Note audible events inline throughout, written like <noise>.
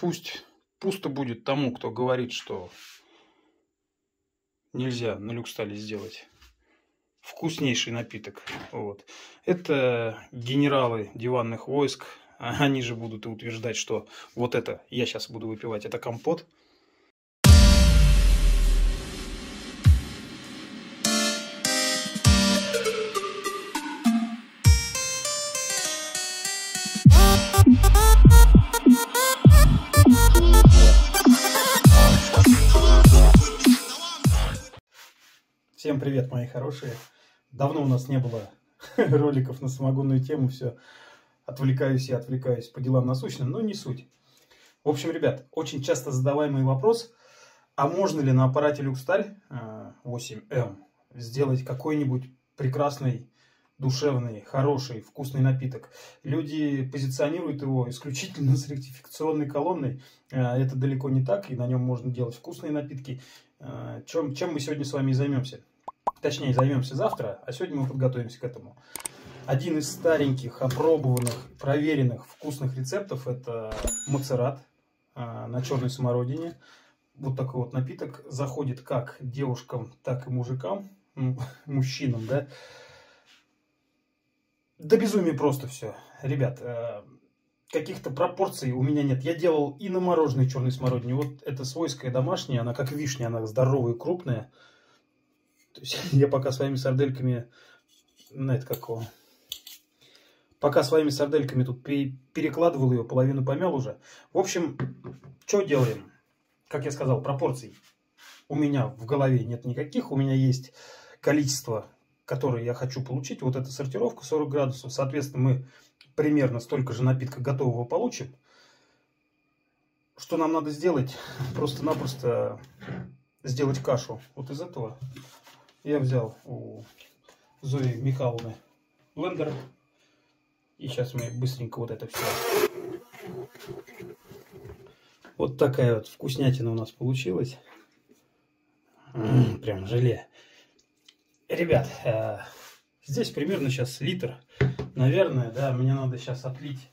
пусть пусто будет тому, кто говорит, что нельзя на люкстале сделать вкуснейший напиток. Вот. Это генералы диванных войск. Они же будут утверждать, что вот это я сейчас буду выпивать, это компот. Всем привет, мои хорошие. Давно у нас не было <laughs> роликов на самогонную тему, все отвлекаюсь и отвлекаюсь по делам насущным, но не суть. В общем, ребят, очень часто задаваемый вопрос, а можно ли на аппарате Люксталь 8М э, сделать какой-нибудь прекрасный, душевный, хороший, вкусный напиток. Люди позиционируют его исключительно <laughs> с ректификационной колонной. Э, это далеко не так, и на нем можно делать вкусные напитки. Э, чем, чем мы сегодня с вами и займемся? Точнее, займемся завтра, а сегодня мы подготовимся к этому. Один из стареньких, опробованных, проверенных вкусных рецептов – это мацерат э, на черной смородине. Вот такой вот напиток заходит как девушкам, так и мужикам, <laughs> мужчинам, да. Да безумие просто все. Ребят, э, каких-то пропорций у меня нет. Я делал и на мороженой черной смородине. Вот это свойская домашняя, она как вишня, она здоровая, крупная. То есть <laughs> я пока своими сардельками, на это какого, пока своими сардельками тут перекладывал ее, половину помел уже. В общем, что делаем? Как я сказал, пропорций у меня в голове нет никаких. У меня есть количество, которое я хочу получить. Вот эта сортировка 40 градусов. Соответственно, мы примерно столько же напитка готового получим. Что нам надо сделать? Просто-напросто сделать кашу. Вот из этого я взял у Зои Михайловны блендер. И сейчас мы быстренько вот это все. Вот такая вот вкуснятина у нас получилась. М -м, прям желе. Ребят, э, здесь примерно сейчас литр. Наверное, да, мне надо сейчас отлить.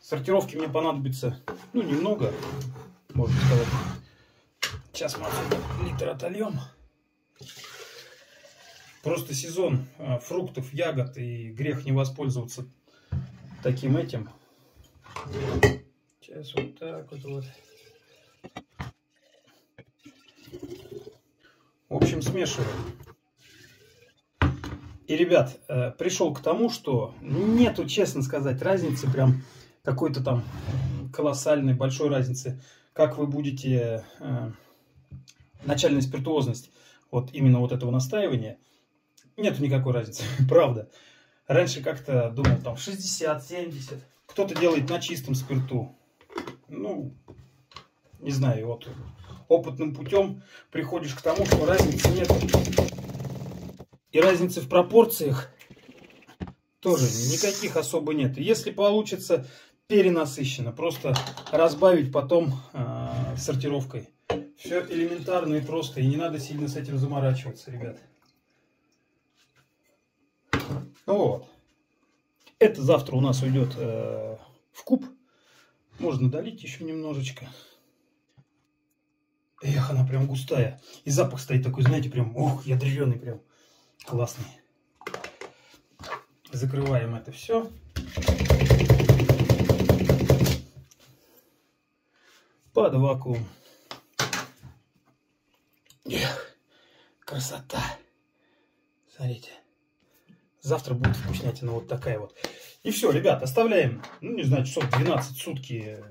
Сортировки мне понадобится, ну, немного, можно сказать. Сейчас мы литр отольем. Просто сезон а, фруктов, ягод, и грех не воспользоваться таким этим. Сейчас вот так вот. вот. В общем, смешиваем. И, ребят, э, пришел к тому, что нету, честно сказать, разницы прям какой-то там колоссальной, большой разницы, как вы будете э, начальная спиртуозность вот именно вот этого настаивания, нету никакой разницы, <laughs> правда. Раньше как-то думал, там 60, 70. Кто-то делает на чистом спирту. Ну, не знаю, вот опытным путем приходишь к тому, что разницы нет. И разницы в пропорциях тоже никаких особо нет. Если получится перенасыщенно, просто разбавить потом э, сортировкой. Все элементарно и просто, и не надо сильно с этим заморачиваться, ребят. Ну вот. Это завтра у нас уйдет э, в куб. Можно долить еще немножечко. Эх, она прям густая. И запах стоит такой, знаете, прям, ох, ядреный прям. Классный. Закрываем это все. Под вакуум. Красота. Смотрите. Завтра будет вкуснятина вот такая вот. И все, ребят, оставляем, ну, не знаю, часов 12 сутки.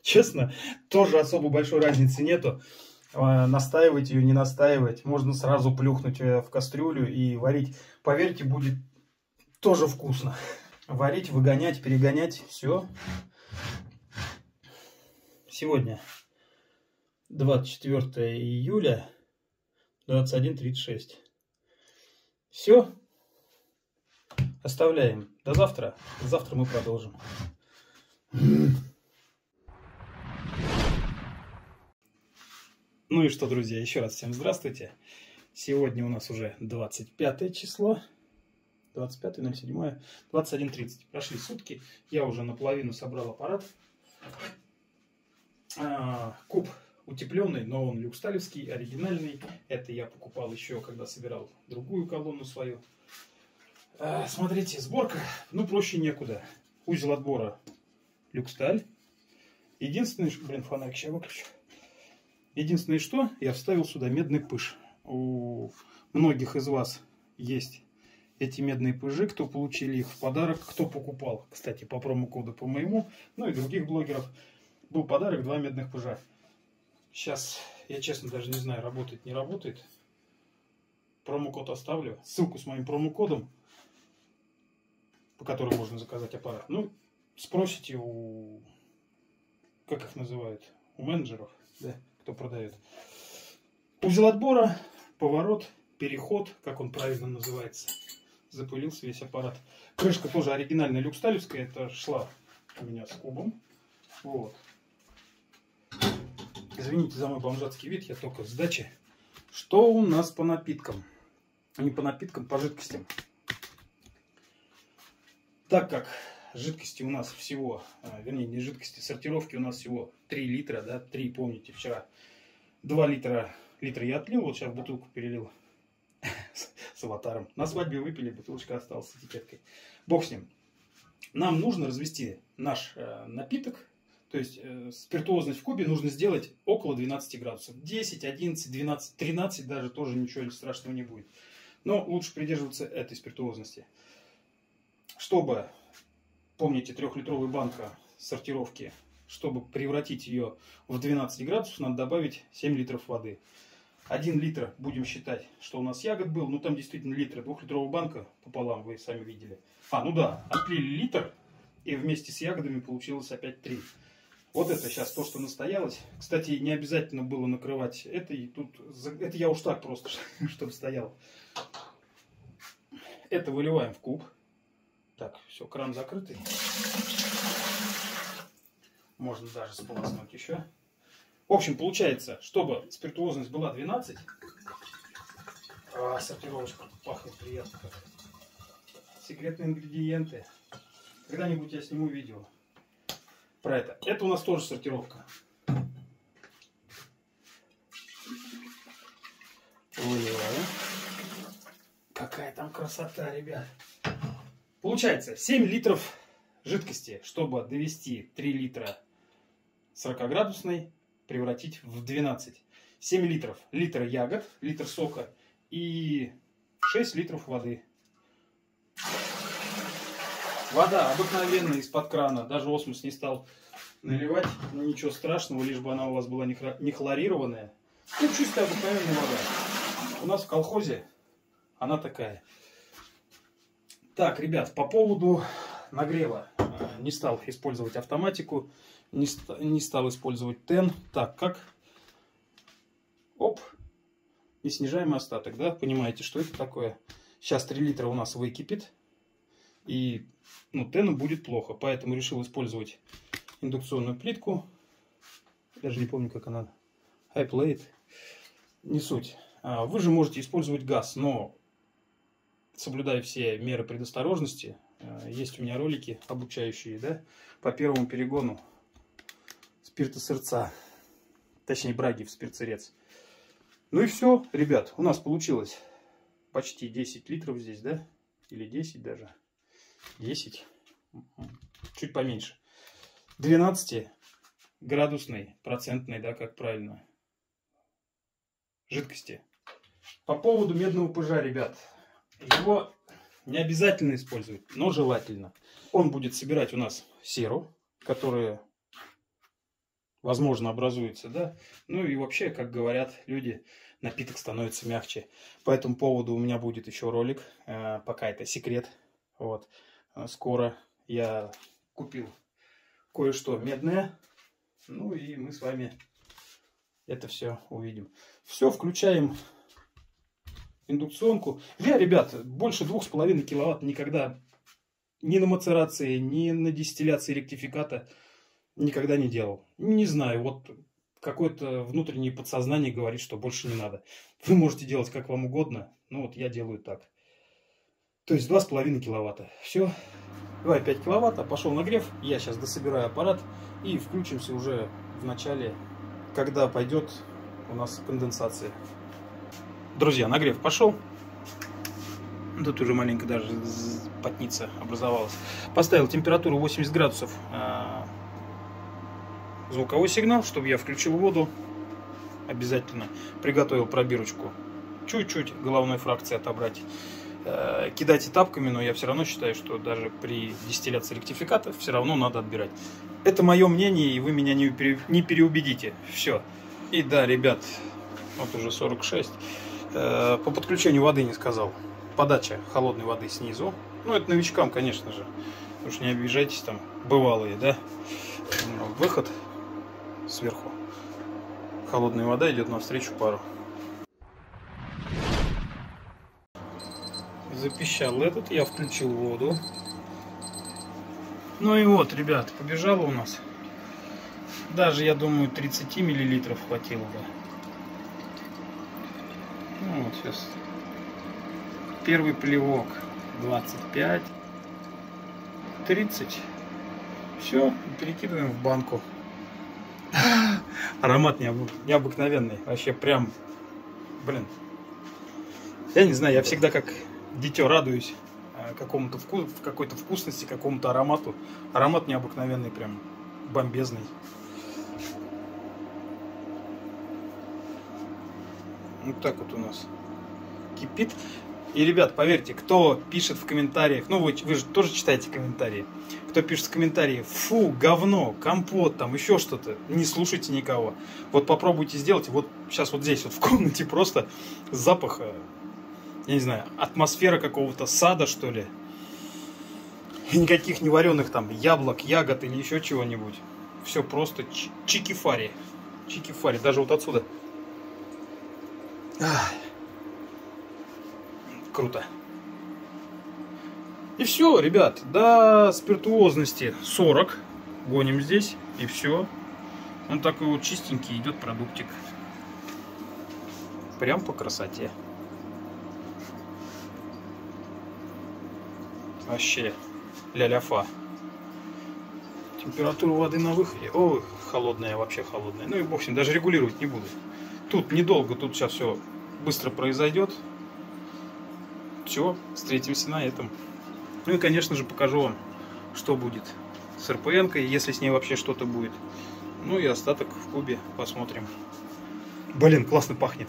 Честно, тоже особо большой разницы нету. А, настаивать ее, не настаивать. Можно сразу плюхнуть в кастрюлю и варить. Поверьте, будет тоже вкусно. Варить, выгонять, перегонять. Все. Сегодня 24 июля 21.36. Все. Оставляем. До завтра. Завтра мы продолжим. Ну и что, друзья, еще раз всем здравствуйте. Сегодня у нас уже 25 число. 25.07, 21.30. Прошли сутки, я уже наполовину собрал аппарат. А, куб утепленный, но он люксталевский, оригинальный. Это я покупал еще, когда собирал другую колонну свою. А, смотрите, сборка, ну проще некуда. Узел отбора люксталь. Единственное, блин, фонарик сейчас выключу. Единственное, что я вставил сюда медный пыш. У многих из вас есть эти медные пыжи, кто получили их в подарок, кто покупал, кстати, по промокоду по моему, ну и других блогеров, был подарок два медных пыжа. Сейчас, я честно даже не знаю, работает, не работает. Промокод оставлю, ссылку с моим промокодом, по которому можно заказать аппарат. Ну, спросите у, как их называют, у менеджеров, да, кто продает. Узел отбора, поворот, переход, как он правильно называется запылился весь аппарат. Крышка тоже оригинальная люксталевская, это шла у меня с кубом. Вот. Извините за мой бомжатский вид, я только в сдаче. Что у нас по напиткам? Не по напиткам, по жидкостям. Так как жидкости у нас всего, а, вернее не жидкости, сортировки у нас всего 3 литра, да, 3, помните, вчера 2 литра, литра я отлил, вот сейчас бутылку перелил <laughs> с аватаром. На свадьбе выпили, бутылочка осталась с этикеткой. Бог с ним. Нам нужно развести наш э, напиток, то есть э, спиртуозность в кубе нужно сделать около 12 градусов. 10, 11, 12, 13 даже тоже ничего страшного не будет. Но лучше придерживаться этой спиртуозности. Чтобы, помните, трехлитровая банка сортировки, чтобы превратить ее в 12 градусов, надо добавить 7 литров воды. 1 литр, будем считать, что у нас ягод был. Ну, там действительно литр, двухлитровая банка пополам, вы сами видели. А, ну да, отлили литр, и вместе с ягодами получилось опять 3. Вот это сейчас то, что настоялось. Кстати, не обязательно было накрывать это. И тут, это я уж так просто, <laughs> чтобы стоял. Это выливаем в куб. Так, все, кран закрытый. Можно даже сполоснуть еще. В общем, получается, чтобы спиртуозность была 12, а, сортировочка пахнет приятно. Секретные ингредиенты. Когда-нибудь я сниму видео про это. Это у нас тоже сортировка. Выливаем. Какая там красота, ребят. Получается 7 литров жидкости, чтобы довести 3 литра 40 градусной превратить в 12. 7 литров. Литр ягод, литр сока и 6 литров воды. Вода обыкновенная из-под крана. Даже осмос не стал наливать. Ну, ничего страшного, лишь бы она у вас была не хлорированная. Ну, чистая обыкновенная вода. У нас в колхозе она такая. Так, ребят, по поводу нагрева. Э, не стал использовать автоматику не, не стал использовать тен, так как, оп, неснижаемый остаток, да, понимаете, что это такое. Сейчас 3 литра у нас выкипит, и ну, тену будет плохо, поэтому решил использовать индукционную плитку, даже не помню, как она, high plate, не суть. А, вы же можете использовать газ, но соблюдая все меры предосторожности, а, есть у меня ролики обучающие, да, по первому перегону спиртосырца. Точнее, браги в спиртсырец. Ну и все, ребят, у нас получилось почти 10 литров здесь, да? Или 10 даже. 10. Чуть поменьше. 12 градусной, процентной, да, как правильно, жидкости. По поводу медного пыжа, ребят. Его не обязательно использовать, но желательно. Он будет собирать у нас серу, которая возможно, образуется, да. Ну и вообще, как говорят люди, напиток становится мягче. По этому поводу у меня будет еще ролик, э, пока это секрет. Вот, скоро я купил кое-что медное, ну и мы с вами это все увидим. Все, включаем индукционку. Я, ребят, больше двух с половиной киловатт никогда ни на мацерации, ни на дистилляции ректификата никогда не делал. Не знаю, вот какое-то внутреннее подсознание говорит, что больше не надо. Вы можете делать как вам угодно, но вот я делаю так. То есть 2,5 киловатта. Все. 2,5 киловатта. Пошел нагрев. Я сейчас дособираю аппарат. И включимся уже в начале, когда пойдет у нас конденсация. Друзья, нагрев пошел. Тут уже маленько даже потница образовалась. Поставил температуру 80 градусов. А, звуковой сигнал, чтобы я включил воду. Обязательно приготовил пробирочку. Чуть-чуть головной фракции отобрать. Э, кидайте тапками, но я все равно считаю, что даже при дистилляции ректификатов все равно надо отбирать. Это мое мнение, и вы меня не, пере, не переубедите. Все. И да, ребят, вот уже 46. Э, по подключению воды не сказал подача холодной воды снизу. Ну, это новичкам, конечно же. Уж не обижайтесь, там, бывалые, да. Выход сверху. Холодная вода идет навстречу пару. Запищал этот, я включил воду. Ну и вот, ребят, побежало у нас. Даже, я думаю, 30 миллилитров хватило бы. Ну, вот сейчас Первый плевок 25, 30. Все, перекидываем в банку. <laughs> Аромат необы необыкновенный. Вообще прям, блин. Я не знаю, я всегда как дитё радуюсь э, какому-то вкусу, какой-то вкусности, какому-то аромату. Аромат необыкновенный, прям бомбезный. Вот так вот у нас кипит. И, ребят, поверьте, кто пишет в комментариях, ну вы, вы же тоже читаете комментарии, кто пишет в комментарии, фу, говно, компот, там еще что-то, не слушайте никого. Вот попробуйте сделать, вот сейчас вот здесь вот в комнате <laughs> просто запах, я не знаю, атмосфера какого-то сада, что ли. И никаких невареных там яблок, ягод или еще чего-нибудь. Все просто чики-фари. Чики-фари, даже вот отсюда. Ах круто. И все, ребят, до спиртуозности 40 гоним здесь, и все. Он такой вот чистенький идет продуктик. Прям по красоте. Вообще ля-ля-фа. Температура воды на выходе. Ой, холодная, вообще холодная. Ну и в общем, даже регулировать не буду. Тут недолго, тут сейчас все быстро произойдет. Все, встретимся на этом. Ну и, конечно же, покажу вам, что будет с РПН, если с ней вообще что-то будет. Ну и остаток в кубе посмотрим. Блин, классно пахнет.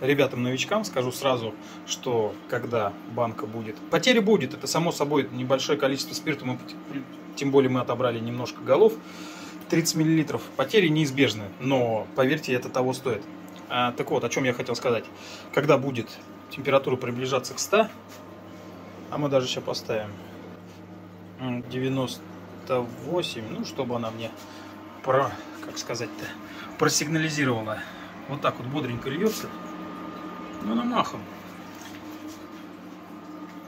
Ребятам-новичкам скажу сразу, что когда банка будет... Потери будет, это само собой небольшое количество спирта, мы, тем более мы отобрали немножко голов. 30 миллилитров. Потери неизбежны, но поверьте, это того стоит. А, так вот, о чем я хотел сказать. Когда будет температура приближаться к 100, а мы даже сейчас поставим 98, ну, чтобы она мне про, как сказать-то, просигнализировала. Вот так вот бодренько льется, ну, на махом.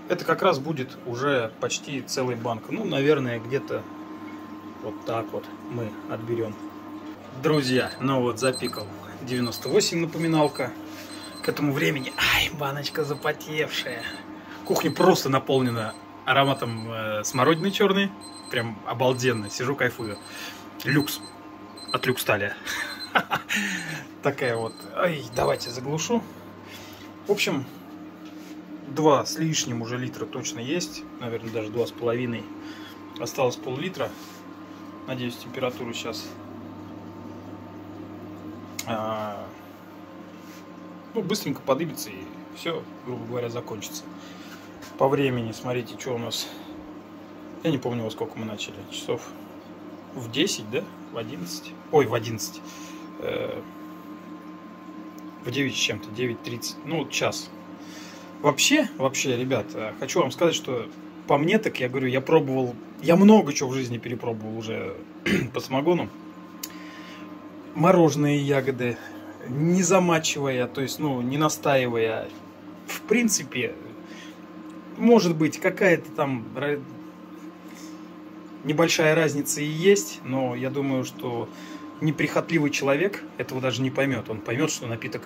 Это как раз будет уже почти целый банк. Ну, наверное, где-то вот так вот мы отберем. Друзья, ну вот запикал 98 напоминалка к этому времени. Ай, баночка запотевшая. Кухня просто наполнена ароматом э, смородины черной. Прям обалденно. Сижу, кайфую. Люкс. От люкс стали. <laughs> Такая вот. Ай, давайте заглушу. В общем, два с лишним уже литра точно есть. Наверное, даже два с половиной. Осталось пол-литра. Надеюсь, температуру сейчас а, ну, быстренько подыбится и все, грубо говоря, закончится. По времени, смотрите, что у нас... Я не помню, во сколько мы начали. Часов в 10, да? В 11? Ой, в 11. Э, в 9 с чем-то, 9.30. Ну, час. Вообще, вообще, ребят, э, хочу вам сказать, что по мне так, я говорю, я пробовал, я много чего в жизни перепробовал уже <clears throat> по самогону. Мороженые ягоды, не замачивая, то есть, ну, не настаивая. В принципе, может быть, какая-то там небольшая разница и есть, но я думаю, что неприхотливый человек этого даже не поймет. Он поймет, что напиток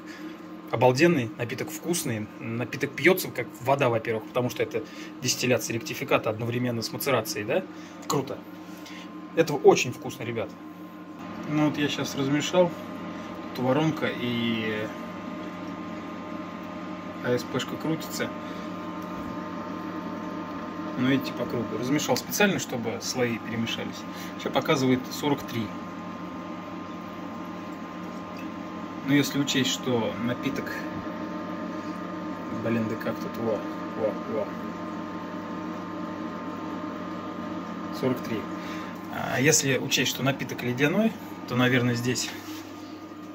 обалденный, напиток вкусный, напиток пьется как вода, во-первых, потому что это дистилляция ректификата одновременно с мацерацией, да? Круто. Это очень вкусно, ребят. Ну вот я сейчас размешал, тут воронка и АСПшка крутится. Ну, видите, по кругу. Размешал специально, чтобы слои перемешались. Сейчас показывает 43. Но если учесть, что напиток... Блин, да как тут? Во, во, во. 43. А если учесть, что напиток ледяной, то, наверное, здесь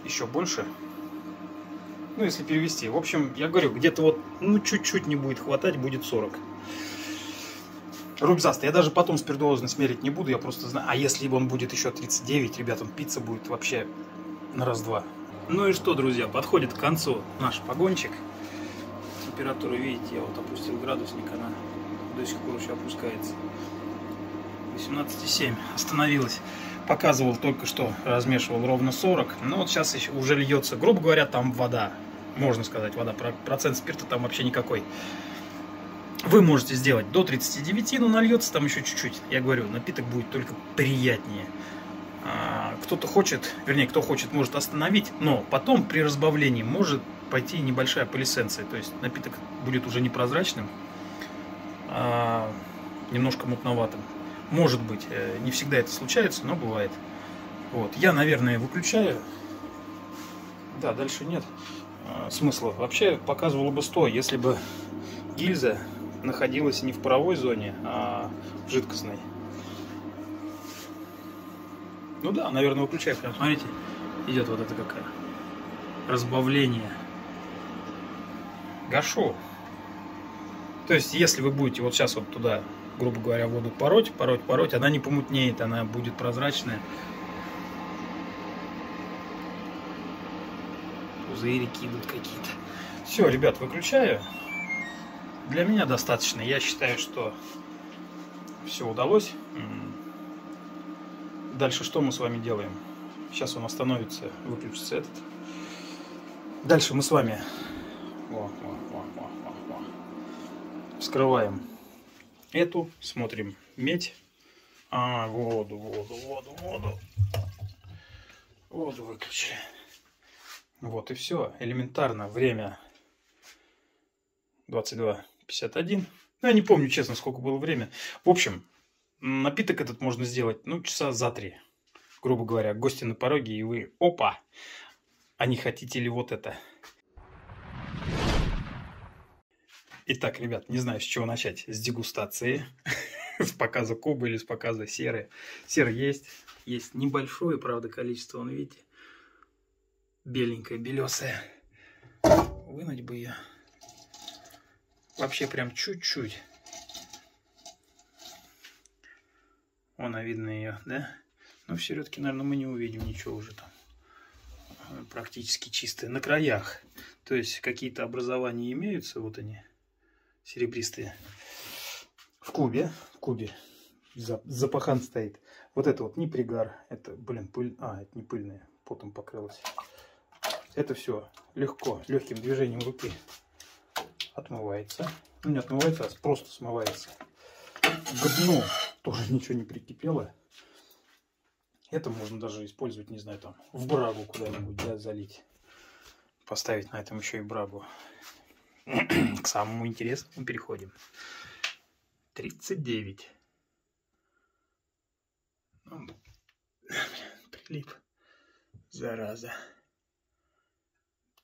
еще больше. Ну, если перевести. В общем, я говорю, где-то вот, ну, чуть-чуть не будет хватать, будет 40. Рубзастый. Я даже потом спиртуозно смерить не буду, я просто знаю. А если он будет еще 39, ребят, он пицца будет вообще на раз-два. Ну и что, друзья, подходит к концу наш погончик. Температуру, видите, я вот опустил градусник, она до сих пор еще опускается. 18,7 остановилась. Показывал только что, размешивал ровно 40. Но вот сейчас еще уже льется, грубо говоря, там вода. Можно сказать, вода. Процент спирта там вообще никакой. Вы можете сделать до 39, но нальется там еще чуть-чуть. Я говорю, напиток будет только приятнее. Кто-то хочет, вернее, кто хочет, может остановить, но потом при разбавлении может пойти небольшая полисенция, то есть напиток будет уже непрозрачным, а немножко мутноватым. Может быть, э, не всегда это случается, но бывает. Вот. Я, наверное, выключаю. Да, дальше нет а, смысла. Вообще показывало бы 100, если бы гильза находилась не в паровой зоне, а в жидкостной. Ну да, наверное, выключай прям. Смотрите, идет вот это какая. Разбавление. Гашу. То есть, если вы будете вот сейчас вот туда, грубо говоря, воду пороть, пороть, пороть, она не помутнеет, она будет прозрачная. Пузырики идут какие-то. Все, ребят, выключаю. Для меня достаточно. Я считаю, что все удалось. Дальше что мы с вами делаем? Сейчас он остановится, выключится этот. Дальше мы с вами вскрываем эту, смотрим медь. А, воду, воду, воду, воду. Воду выключили. Вот и все. Элементарно. Время 22.51. Ну, я не помню, честно, сколько было время. В общем, Напиток этот можно сделать, ну, часа за три. Грубо говоря, гости на пороге, и вы, опа, а не хотите ли вот это? Итак, ребят, не знаю, с чего начать. С дегустации, <laughs> с показа кубы или с показа серы. Сера есть, есть небольшое, правда, количество, вон, видите, беленькая, белесая. Вынуть бы ее. Вообще прям чуть-чуть. Вон, видно ее, да? Но в середке, наверное, мы не увидим ничего уже там. Практически чистые. На краях. То есть какие-то образования имеются. Вот они, серебристые. В кубе. В кубе. Запахан стоит. Вот это вот не пригар. Это, блин, пыль. А, это не пыльная. Потом покрылась. Это все легко, легким движением руки отмывается. Ну, не отмывается, а просто смывается. К дну тоже <laughs> ничего не прикипело. Это можно даже использовать, не знаю, там, в брагу куда-нибудь, да, залить. Поставить на этом еще и брагу. <clears throat> К самому интересному переходим. 39. Ну, <laughs> прилип. Зараза.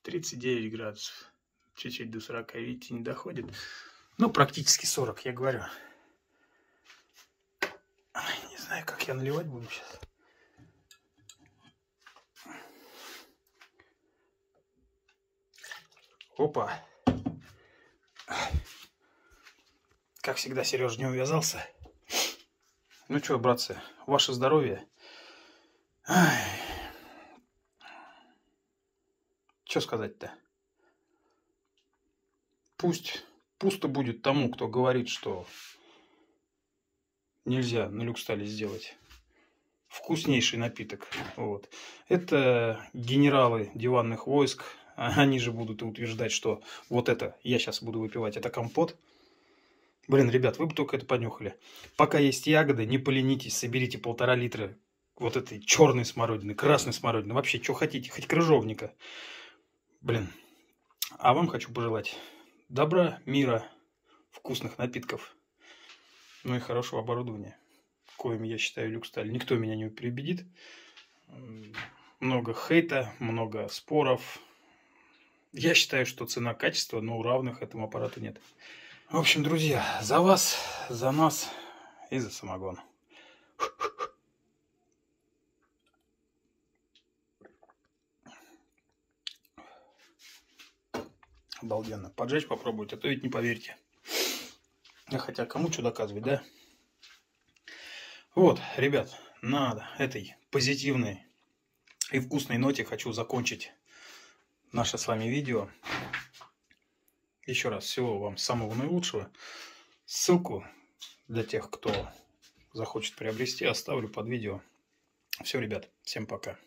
39 градусов. Чуть-чуть до 40, видите, не доходит. Ну, практически 40, я говорю знаю, как я наливать буду сейчас. Опа. Как всегда, Сережа не увязался. Ну что, братцы, ваше здоровье. Что сказать-то? Пусть пусто будет тому, кто говорит, что нельзя на люкстале сделать. Вкуснейший напиток. Вот. Это генералы диванных войск, они же будут утверждать, что вот это, я сейчас буду выпивать, это компот. Блин, ребят, вы бы только это понюхали. Пока есть ягоды, не поленитесь, соберите полтора литра вот этой черной смородины, красной смородины, вообще, что хотите, хоть крыжовника. Блин, а вам хочу пожелать добра, мира, вкусных напитков, ну и хорошего оборудования, коим я считаю люксталь. Никто меня не переубедит. Много хейта, много споров. Я считаю, что цена-качество, но равных этому аппарату нет. В общем, друзья, за вас, за нас и за самогон. Обалденно. Поджечь попробуйте, а то ведь не поверите. Хотя кому что доказывать, да? Вот, ребят, на этой позитивной и вкусной ноте хочу закончить наше с вами видео. Еще раз всего вам самого наилучшего. Ссылку для тех, кто захочет приобрести, оставлю под видео. Все, ребят, всем пока.